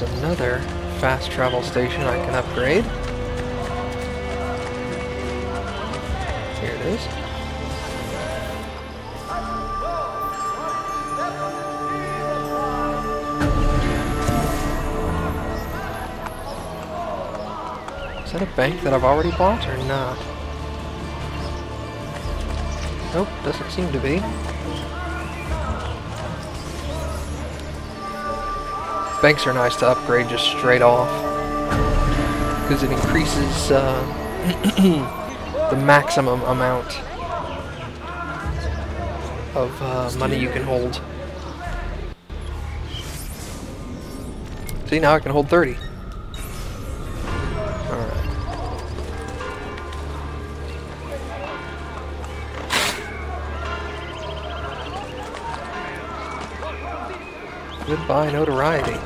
There's another fast travel station I can upgrade. Here it is. Is that a bank that I've already bought or not? Nope, doesn't seem to be. Banks are nice to upgrade just straight off. Because it increases uh, the maximum amount of uh, money you can hold. See, now I can hold 30. Goodbye notoriety.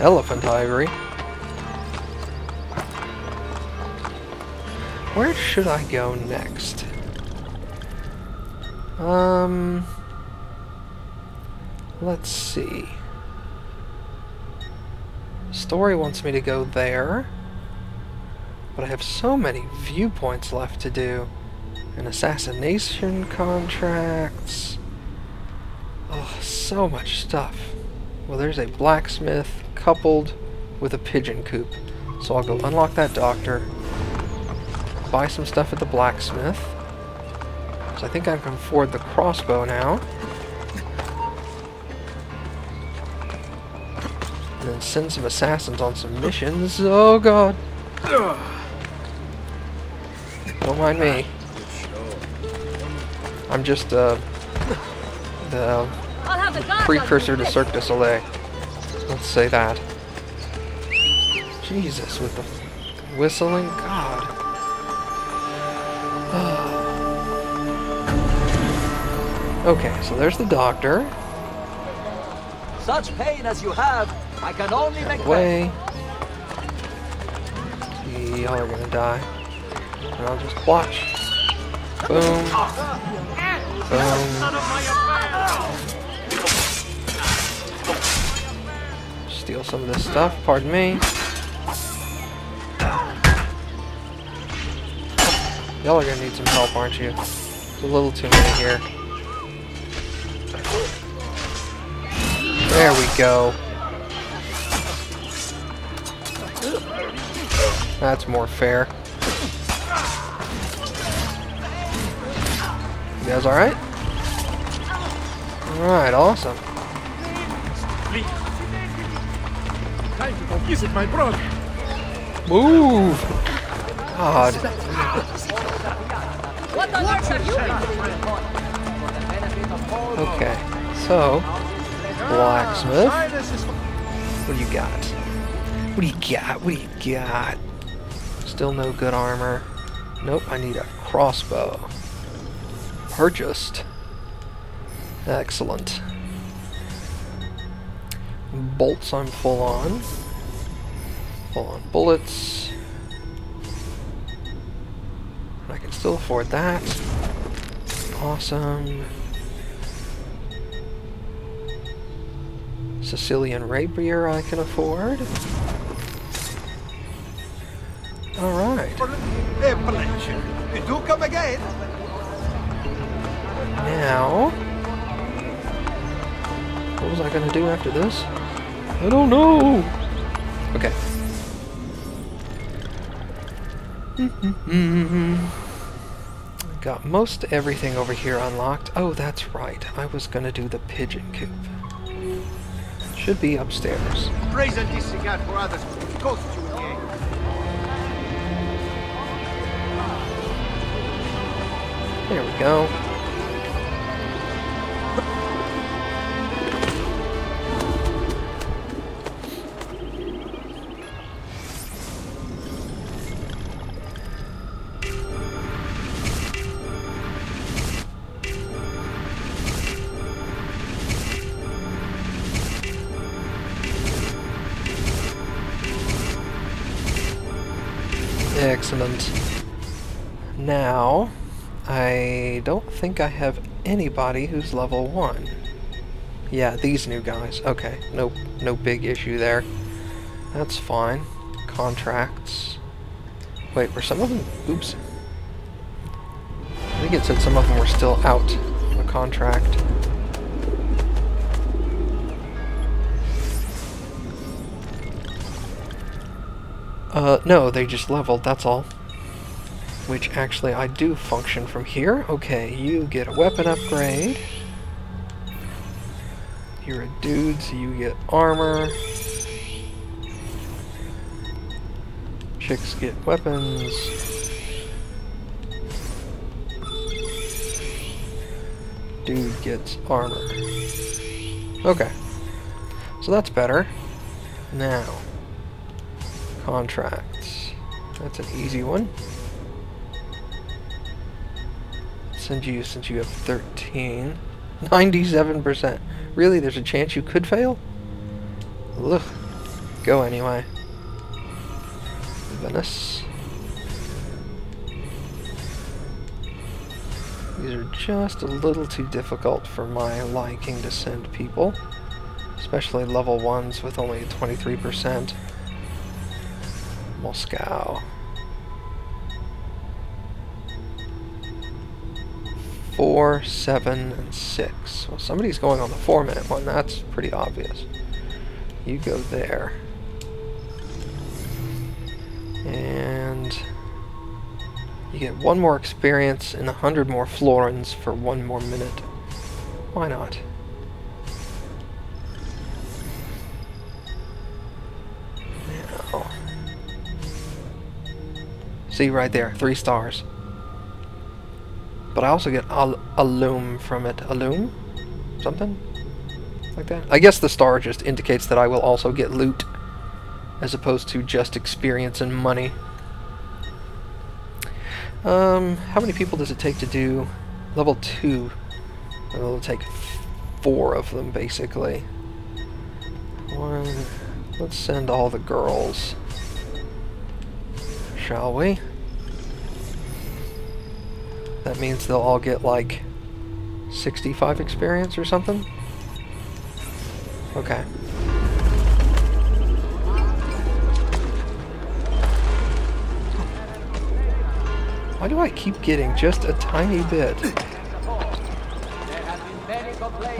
Elephant ivory. Where should I go next? Um, let's see. Story wants me to go there, but I have so many viewpoints left to do. And assassination contracts. Oh, so much stuff. Well, there's a blacksmith coupled with a pigeon coop. So I'll go unlock that doctor, buy some stuff at the blacksmith. So I think I can afford the crossbow now. And then send some assassins on some missions. Oh god. Don't mind me. I'm just uh, the precursor to Cirque du Soleil. Let's say that. Jesus, with the whistling, God. okay, so there's the doctor. Such pain as you have, I can only make Way. Y'all are gonna die. And I'll just watch. Boom. Boom. Steal some of this stuff, pardon me. Y'all are gonna need some help, aren't you? A little too many here. There we go. That's more fair. Guys alright? Alright, awesome. Time to visit my brother. Move! God. Okay, so, blacksmith. What do you got? What do you got? What do you got? Still no good armor. Nope, I need a crossbow. Purchased. Excellent. Bolts I'm full on. Full on bullets. I can still afford that. Awesome. Sicilian rapier I can afford. Alright. come again? Now... What was I gonna do after this? I don't know! Okay. Mm-hmm. Got most everything over here unlocked. Oh, that's right. I was gonna do the pigeon coop. Should be upstairs. This cigar for others. Cost you again. There we go. Think I have anybody who's level 1. Yeah, these new guys. Okay, no, no big issue there. That's fine. Contracts. Wait, were some of them... Oops. I think it said some of them were still out of a contract. Uh, no, they just leveled, that's all. Which actually I do function from here. Okay, you get a weapon upgrade. You're a dude, so you get armor. Chicks get weapons. Dude gets armor. Okay. So that's better. Now, contracts. That's an easy one. Send you since you have 13. 97%. Really? There's a chance you could fail? Ugh. Go anyway. Venice. These are just a little too difficult for my liking to send people. Especially level 1s with only 23%. Moscow. Four, seven, and six. Well, somebody's going on the four minute one. That's pretty obvious. You go there. And you get one more experience and a hundred more florins for one more minute. Why not? Now. See right there, three stars. But I also get a, a loom from it. A loom? Something? Like that? I guess the star just indicates that I will also get loot as opposed to just experience and money. Um, how many people does it take to do level 2? It'll take four of them, basically. One, let's send all the girls. Shall we? That means they'll all get, like, 65 experience or something? Okay. Why do I keep getting just a tiny bit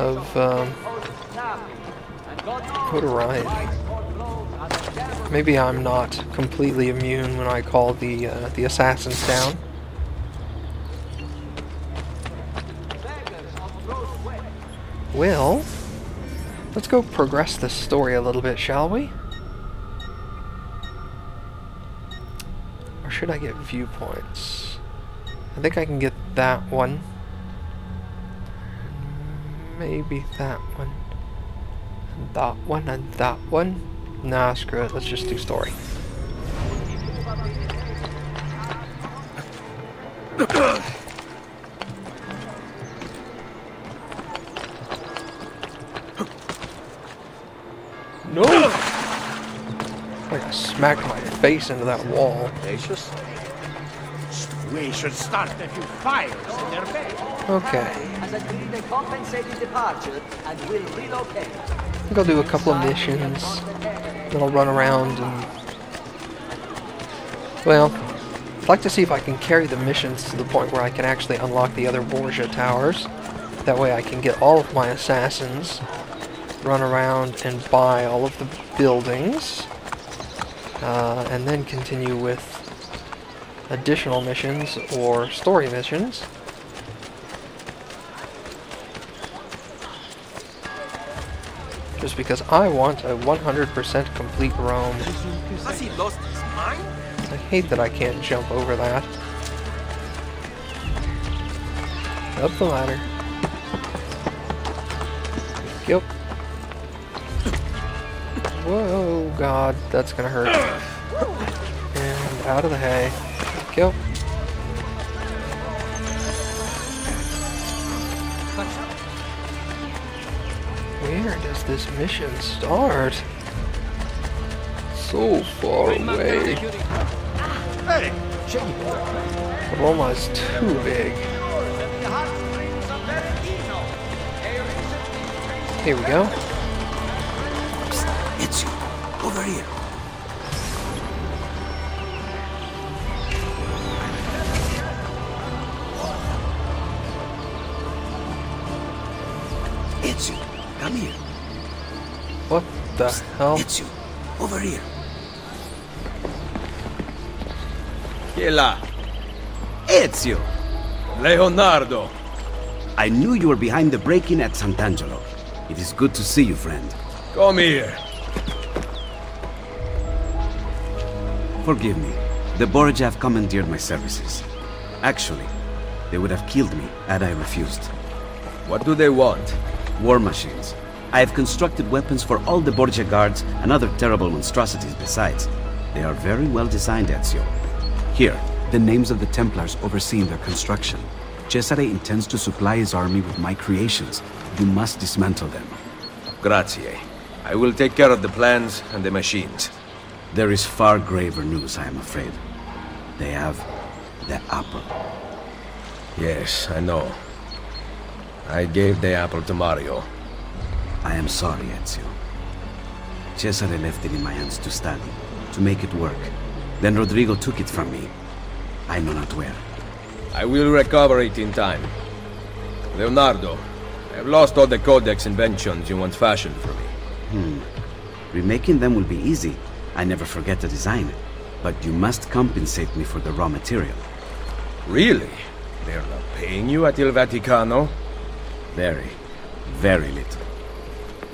of um? Maybe I'm not completely immune when I call the uh, the assassins down. Well, let's go progress this story a little bit, shall we? Or should I get viewpoints? I think I can get that one. Maybe that one. And that one and that one. Nah, screw it. Let's just do story. smacked my face into that wall. Gracious. We should start a few fires in their base. Okay. Has agreed a compensated departure and will relocate. I think I'll do a couple of missions. Then I'll run around and... Well, I'd like to see if I can carry the missions to the point where I can actually unlock the other Borgia towers. That way I can get all of my assassins, run around and buy all of the buildings, uh, and then continue with additional missions or story missions. Just because I want a 100% complete roam. Has he lost his mind? I hate that I can't jump over that. Up the ladder. Yep. Whoa, God, that's gonna hurt. And out of the hay. Kill. Where does this mission start? So far away. Hey, Roma's too big. Here we go. It's you. Over here. It's you. Come here. What the hell? It's you. Over here. Killa. Ezio. Leonardo. I knew you were behind the break-in at Sant'Angelo. It is good to see you, friend. Come here. Forgive me. The Borgia have commandeered my services. Actually, they would have killed me had I refused. What do they want? War machines. I have constructed weapons for all the Borgia guards and other terrible monstrosities besides. They are very well designed, Ezio. Here, the names of the Templars overseeing their construction. Cesare intends to supply his army with my creations. You must dismantle them. Grazie. I will take care of the plans and the machines. There is far graver news, I am afraid. They have the apple. Yes, I know. I gave the apple to Mario. I am sorry, Ezio. Cesare left it in my hands to study, to make it work. Then Rodrigo took it from me. I know not where. I will recover it in time. Leonardo, I have lost all the codex inventions you once fashioned for me. Hmm. Remaking them will be easy. I never forget the design. But you must compensate me for the raw material. Really? They're not paying you at Il Vaticano? Very, very little.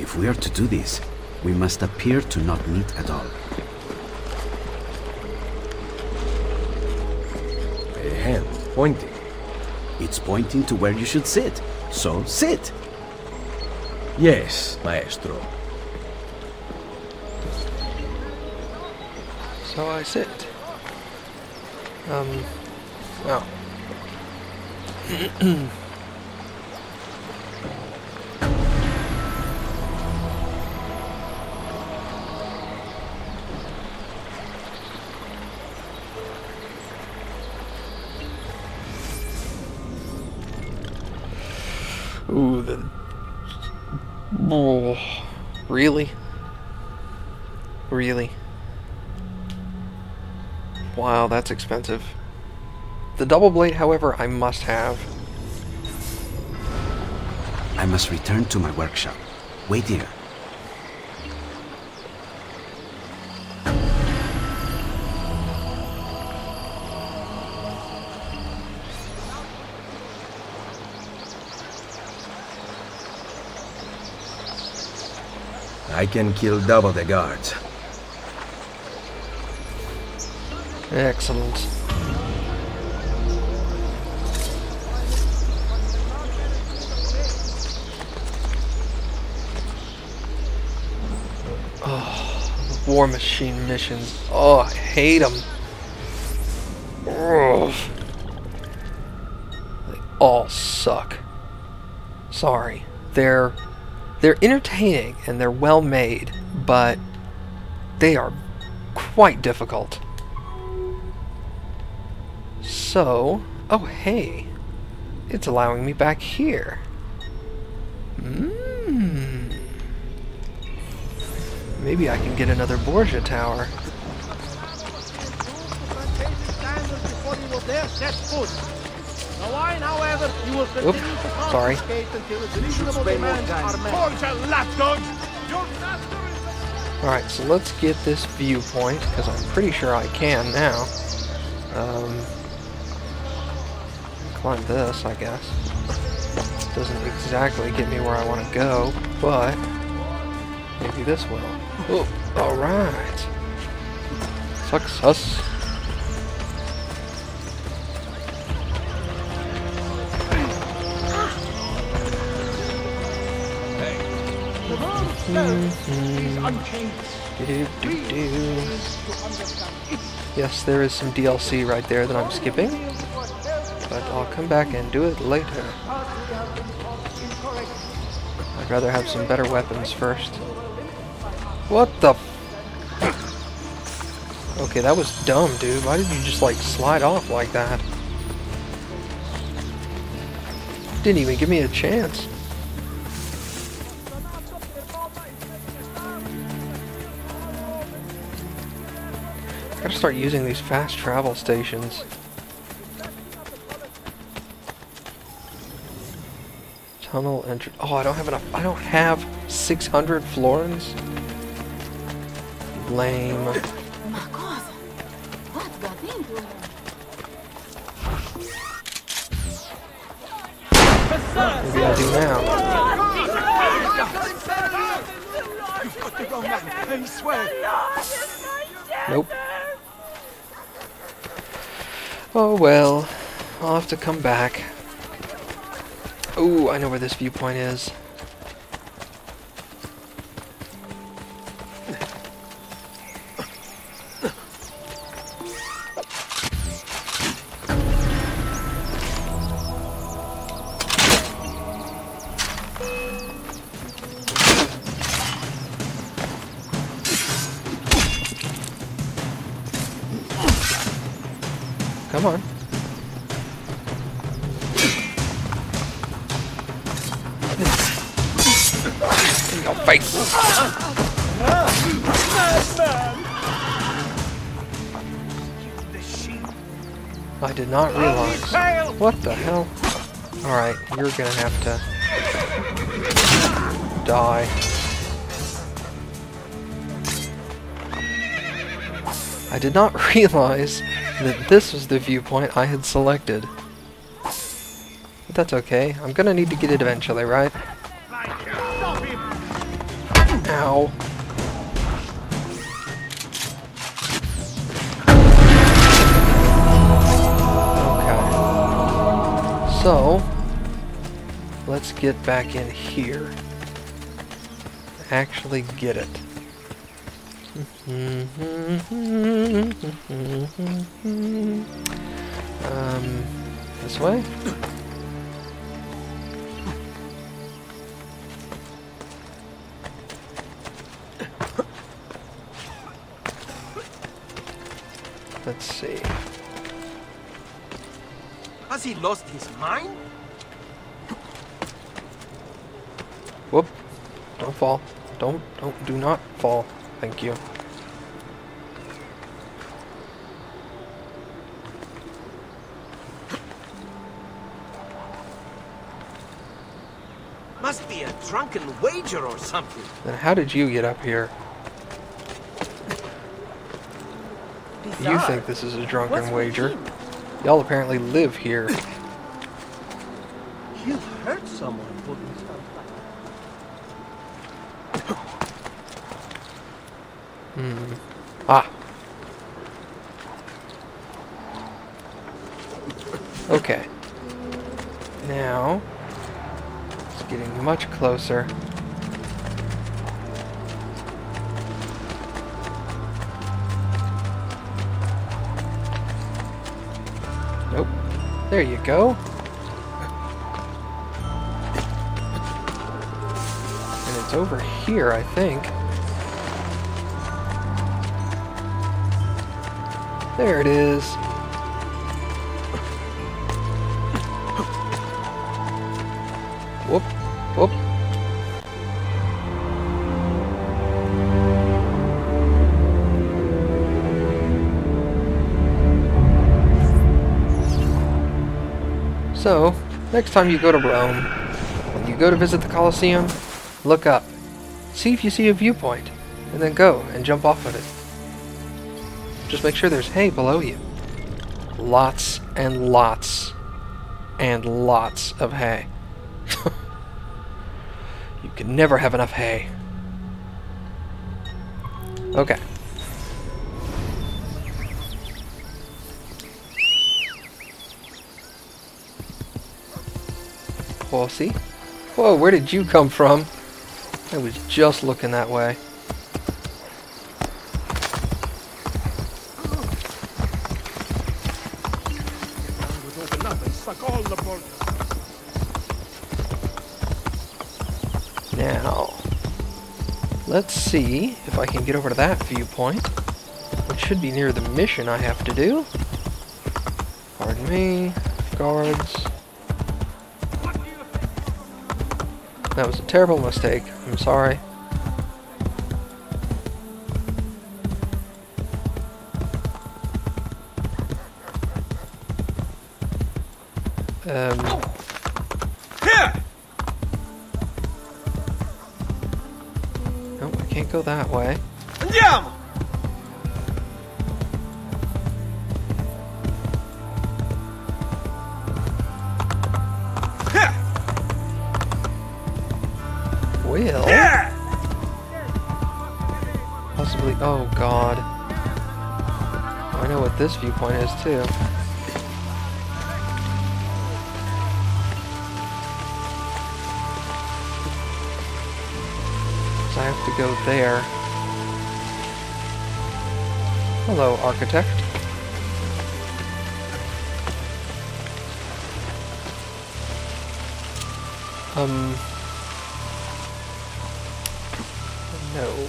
If we are to do this, we must appear to not meet at all. A hand pointing. It's pointing to where you should sit. So sit. Yes, maestro. So I sit. Um. Oh. Ooh, the. Oh, really? Really? Wow, that's expensive. The double blade, however, I must have. I must return to my workshop. Wait here. I can kill double the guards. Excellent. Oh, War Machine missions. Oh, I hate them. They all suck. Sorry. They're they're entertaining and they're well made, but they are quite difficult. So, oh hey, it's allowing me back here. Mmm. Maybe I can get another Borgia tower. Oop, sorry. Alright, so let's get this viewpoint, because I'm pretty sure I can now. Um, climb this, I guess. Doesn't exactly get me where I want to go, but maybe this will. Oh, alright. Success. The world itself is unchanged. Do, do, We do. need to understand it. Yes, there is some DLC right there that I'm skipping, but I'll come back and do it later. I'd rather have some better weapons first. What the Okay, that was dumb, dude. Why did you just, like, slide off like that? Didn't even give me a chance. I gotta start using these fast travel stations. Tunnel. Oh, I don't have enough. I don't have 600 florins. Lame. Ma cosa? What got into her? Maybe I do now. Nope. Oh well. I'll have to come back. Ooh, I know where this viewpoint is. Come on. Your face. I did not realize. What the hell? Alright, you're gonna have to die. I did not realize that this was the viewpoint I had selected. But that's okay. I'm gonna need to get it eventually, right? Ow. Okay. So, let's get back in here. Actually get it. Um, this way? Lost his mind? Whoop. Don't fall. Don't, don't, do not fall. Thank you. Must be a drunken wager or something. Then how did you get up here? You think this is a drunken wager? Y'all apparently live here. You hurt someone himself like Hmm. Ah. Okay. Now, it's getting much closer. There you go. And it's over here, I think. There it is. So, next time you go to Rome, when you go to visit the Colosseum, look up. See if you see a viewpoint, and then go and jump off of it. Just make sure there's hay below you. Lots and lots and lots of hay. you can never have enough hay. Okay. Horsey? Whoa, where did you come from? I was just looking that way. Now, let's see if I can get over to that viewpoint, which should be near the mission I have to do. Pardon me, guards. That was a terrible mistake. I'm sorry. Viewpoint is, too. So I have to go there. Hello, architect. Um. No.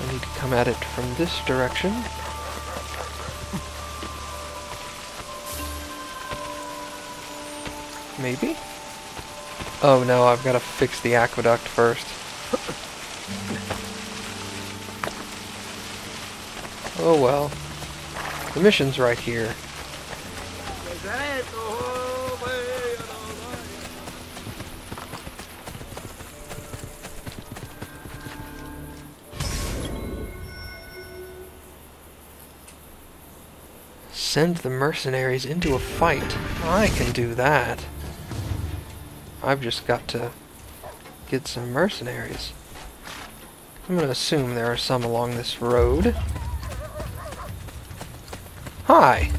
I need to come at it from this direction. Maybe? Oh no, I've got to fix the aqueduct first. oh well. The mission's right here. Send the mercenaries into a fight. I can do that. I've just got to get some mercenaries. I'm going to assume there are some along this road. Hi!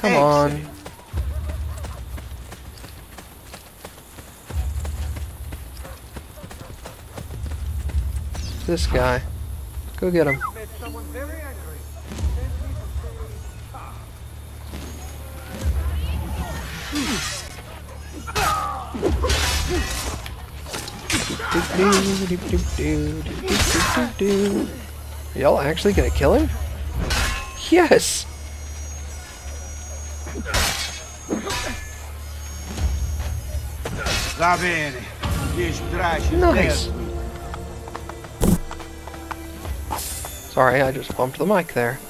Come on. This guy. Go get him. Y'all actually gonna kill him? Yes! Nice! Sorry, I just bumped the mic there.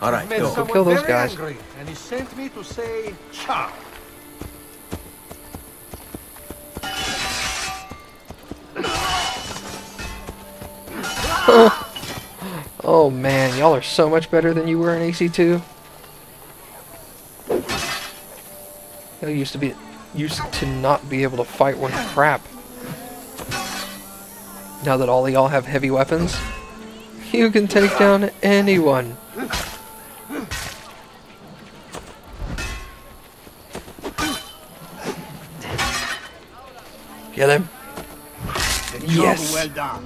All right, Made go. kill those guys. angry, and he sent me to say ciao. Oh man, y'all are so much better than you were in AC2. Y'all used to be used to not be able to fight one crap. Now that all of y'all have heavy weapons, you can take down anyone. Get him. Yes. well done.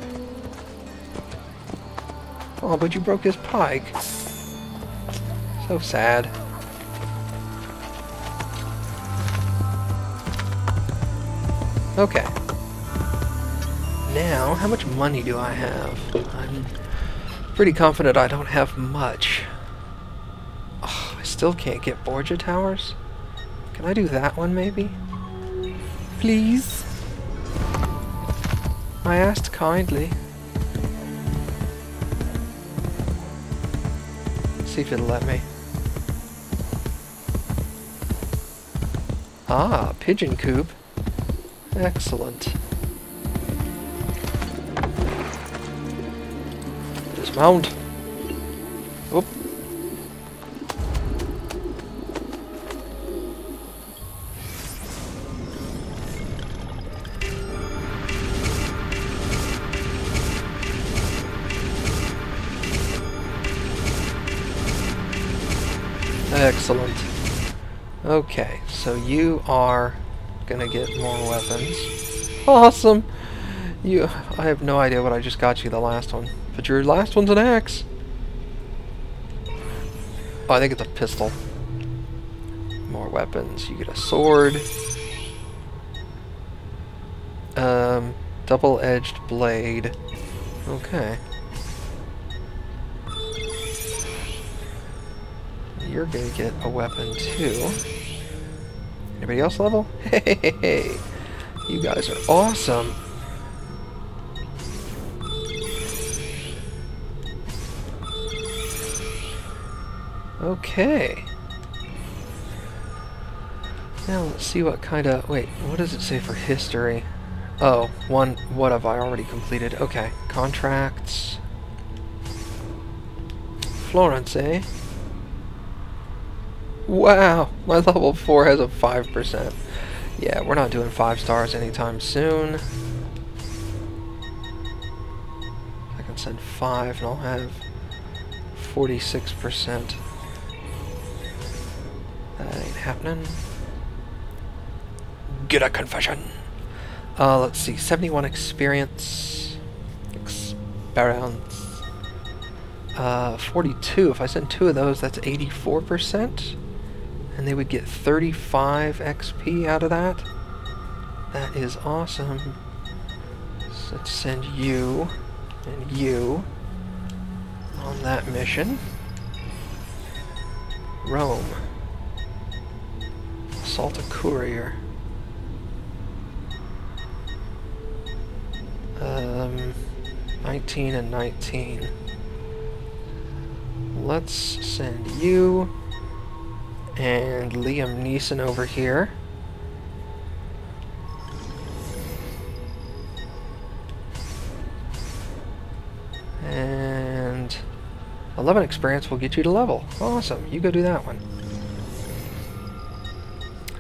Oh, but you broke his pike. So sad. Okay. Now, how much money do I have? I'm pretty confident I don't have much. Oh, I still can't get Borgia Towers? Can I do that one, maybe? Please? I asked kindly. See if it'll let me. Ah, pigeon coop. Excellent. Dismount. Excellent. Okay, so you are gonna get more weapons. Awesome! You, I have no idea what I just got you the last one, but your last one's an axe. Oh, I think it's a pistol. More weapons. You get a sword. Um, double-edged blade. Okay. You're gonna get a weapon too. Anybody else level? Hey, you guys are awesome. Okay. Now let's see what kind of... Wait, what does it say for history? Oh, one... What have I already completed? Okay. Contracts. Florence, eh? Wow! My level 4 has a 5%. Yeah, we're not doing 5 stars anytime soon. I can send 5 and I'll have 46%. That ain't happening. Get a confession! Uh, let's see, 71 experience. Experience. Uh, 42. If I send two of those, that's 84%. And they would get 35 XP out of that. That is awesome. So let's send you and you on that mission. Rome. Assault a courier. Um, 19 and 19. Let's send you and Liam Neeson over here. And 11 experience will get you to level. Awesome. You go do that one.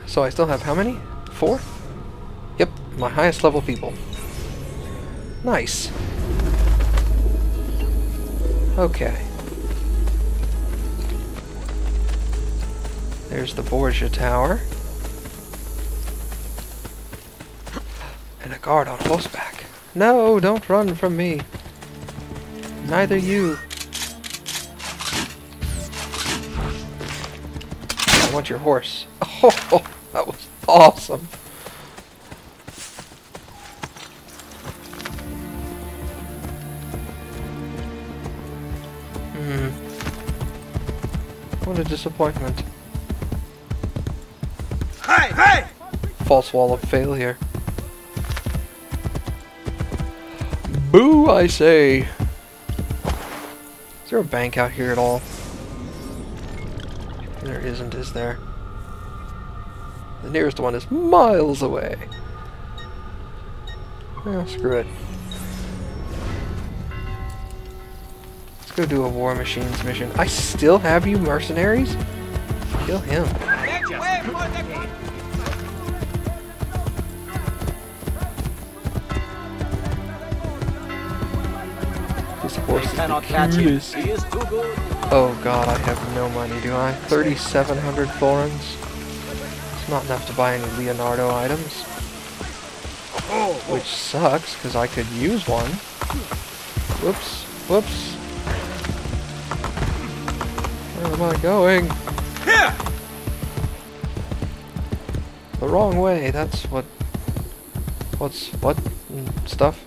So I still have how many? Four? Yep, my highest level people. Nice. Okay. There's the Borgia Tower. And a guard on horseback. No, don't run from me. Neither you. I want your horse. Oh, that was awesome. Hmm. What a disappointment. False wall of failure. Boo, I say! Is there a bank out here at all? There isn't, is there? The nearest one is miles away. Yeah, screw it. Let's go do a War Machines mission. I still have you mercenaries? Kill him. Horse is the cutest. Is. Oh god, I have no money, do I? 3,700 florins? It's not enough to buy any Leonardo items. Which sucks, because I could use one. Whoops, whoops. Where am I going? Here! The wrong way, that's what... What's... what? Stuff?